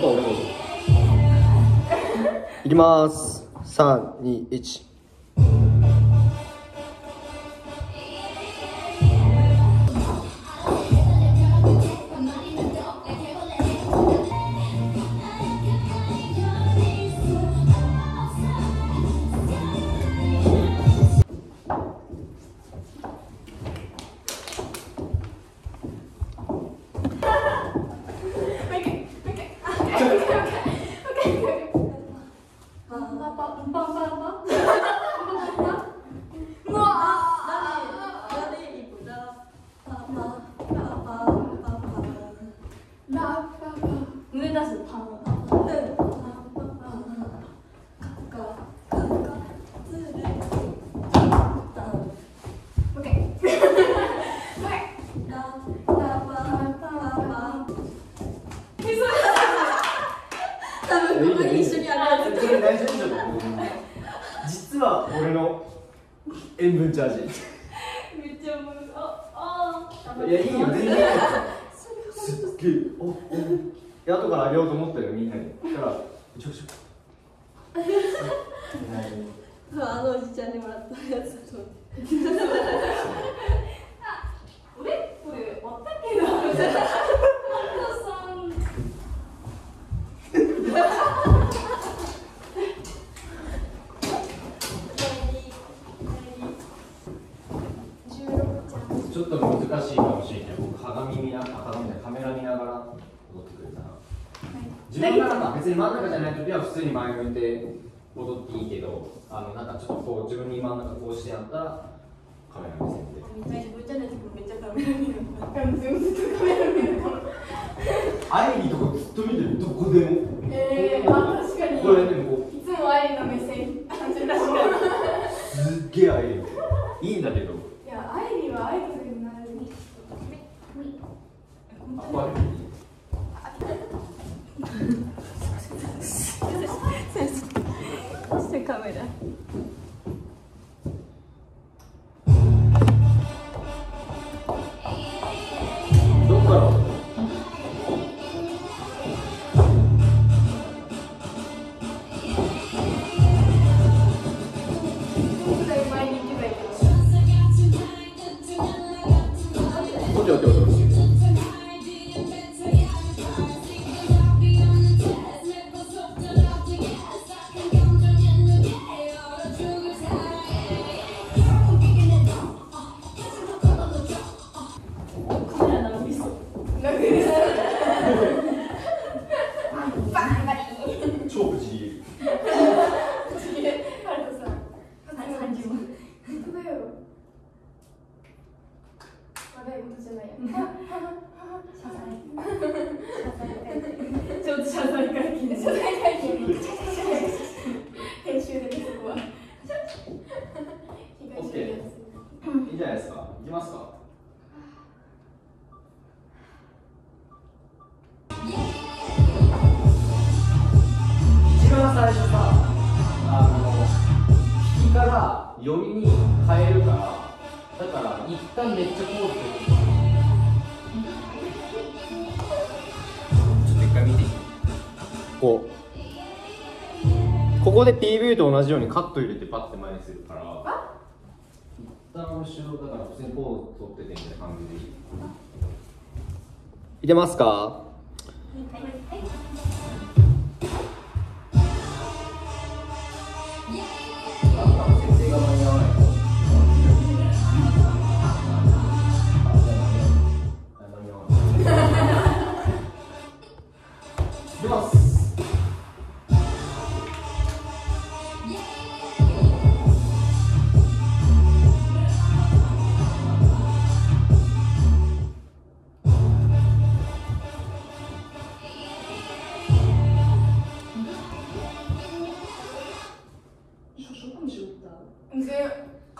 ぱ俺どうぞ いきます。321い。やいいよ全然いいよすっげえおおいや後からあげようと思ったよみんなに。そしたらちょくちょ。く あのおじちゃんにもらったやつだと思って 俺これ終わったっけなみたいなハルトさん難しいかもしれない。僕鏡見な鏡じゃないカメラ見ながら踊ってくれたら自分がなんか別に真ん中じゃない時は普通に前向いて踊っていいけどあのなんかちょっとこう自分に真ん中こうしてやったらカメラ目線でめっちゃカメラ見るずっとからアイリーとかずっと見てるどこでもえー、あ確かにこれでもこいつもアイリの目線感じる確かにうすっげえアイリーいいんだけどいやアイリはアイドルになるにあこれしてバンバリ超ブ から寄りに変えるからだから一旦めっちゃこうってちょっと一回見て。いいこうここで PV と同じようにカット入れてパッて前にするから一旦後ろだから普通にこう撮っててみたいな感じで。いいいけますか？あ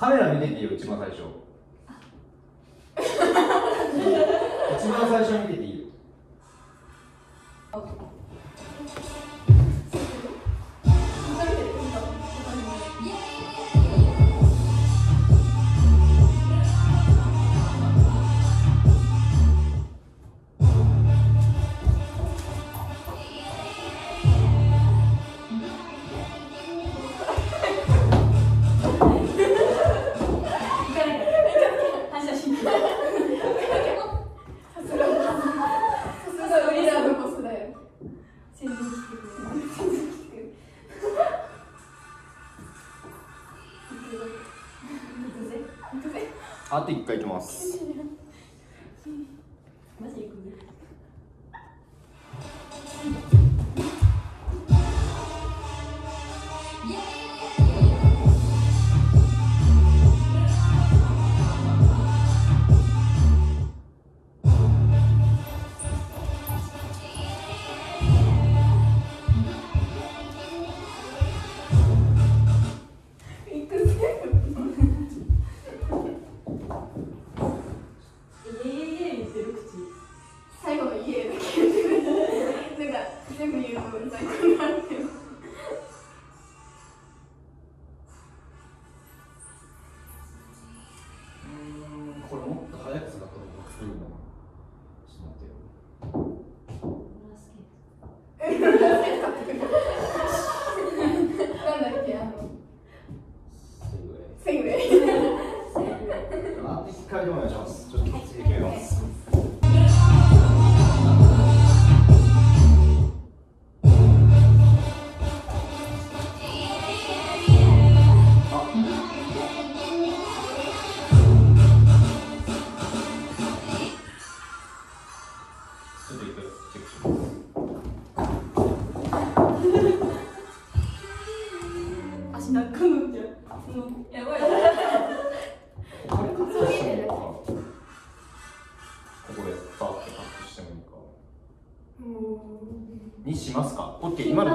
カメラ見てていいよ一番最初。一番最初見てていい？ってい回行きます。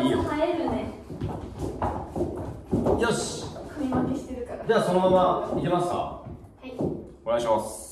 いいよ映えるね。よし。じゃあそのままいけますか？はい。お願いします。